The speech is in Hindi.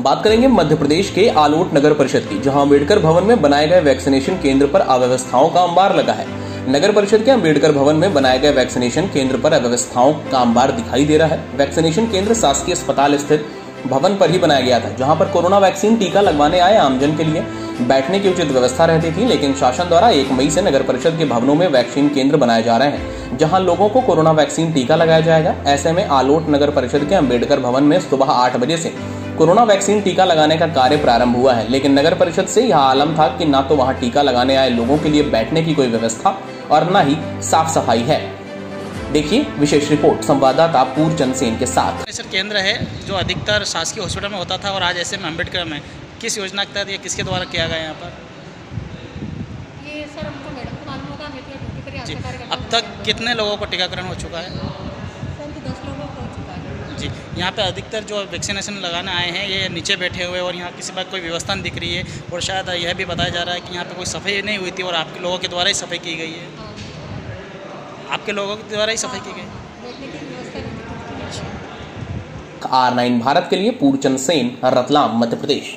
बात करेंगे मध्य प्रदेश के आलोट नगर परिषद की, जहाँ अंबेडकर भवन में बनाए गए वैक्सीनेशन केंद्र पर अव्यवस्थाओं का अंबार लगा है। नगर परिषद के अंबेडकर भवन में बनाए गए वैक्सीनेशन केंद्र पर अव्यवस्थाओं का अंबार दिखाई दे रहा है। वैक्सीनेशन केंद्र शासकीय अस्पताल स्थित भवन पर ही बनाया गया था, जहाँ पर कोरोना वैक्सीन टीका लगवाने आए आमजन के लिए। बैठने की उचित व्यवस्था रहती थी, लेकिन शासन द्वारा एक मई से नगर परिषद के भवनों में वैक्सीन केंद्र बनाए जा रहे हैं, जहाँ लोगों को कोरोना वैक्सीन टीका लगाया जाएगा। ऐसे में आलोट नगर परिषद के अंबेडकर भवन में सुबह आठ बजे से कोरोना वैक्सीन टीका लगाने का कार्य प्रारंभ हुआ है लेकिन नगर परिषद से यह आलम था कि ना तो वहाँ टीका लगाने आए लोगों के लिए बैठने की कोई व्यवस्था और न ही साफ़ सफ़ाई है। देखिए विशेष रिपोर्ट संवाददाता पूर्चंद सेन के साथ। सर केंद्र है जो अधिकतर शासकीय हॉस्पिटल में होता था और आज ऐसे में अंबेडकर में। किस योजना के तहत या किसके द्वारा किया गया यहाँ पर? ये सर हमको मैडम को मालूम होगा अब तक कितने लोगों को टीकाकरण हो चुका है? सर दस लोगों को हो चुका है। जी। यहाँ पे अधिकतर जो वैक्सीनेशन लगाने आए हैं, ये नीचे बैठे हुए और यहाँ किसी बात कोई व्यवस्था दिख रही है। और शायद यह भी बताया जा रहा है कि यहाँ पे कोई सफ़ाई नहीं हुई थी और आपके लोगों के द्वारा ही सफ़ाई की गई है। आपके लोगों के द्वारा ही सफ़ाई की गई? आर नाइन भारत के लिए पूर्वचंद सेन, रतलाम, मध्य प्रदेश।